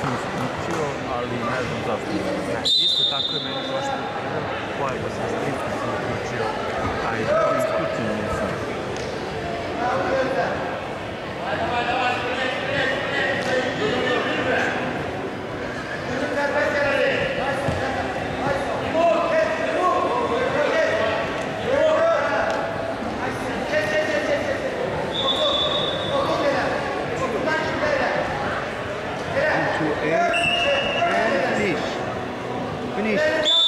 nisam isključio, ali ne znam zašto. Ne, isto tako je é, é fixe. Finish.